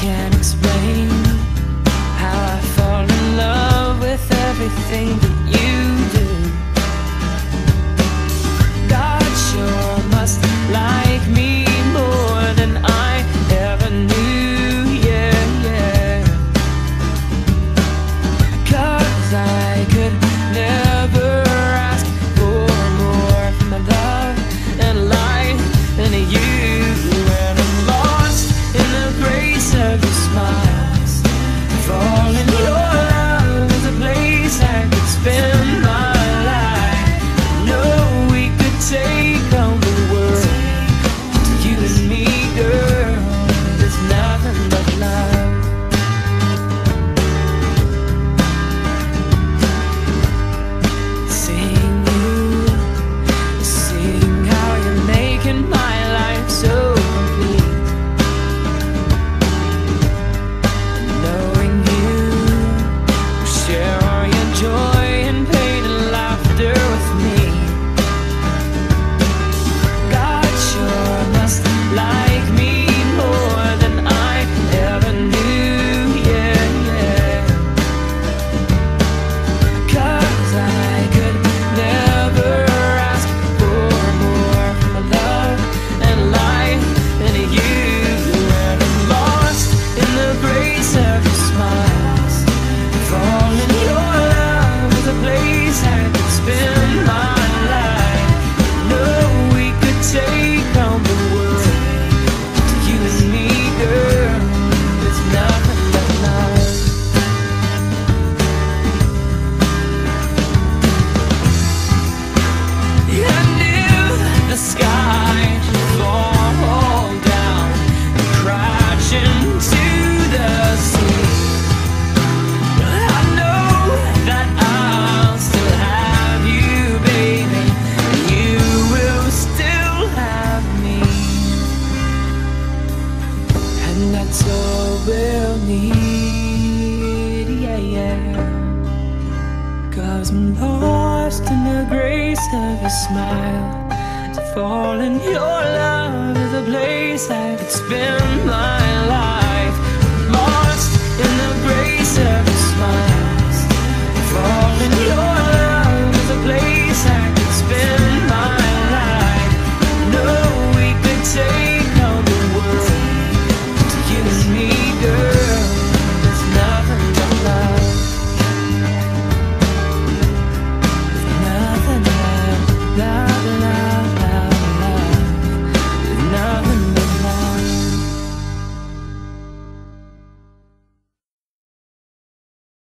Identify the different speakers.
Speaker 1: can't explain how I fall in love with everything. that's all we'll need. Yeah, yeah. Cause I'm lost in the grace of your smile. To fall in your love is a place I could spend my life.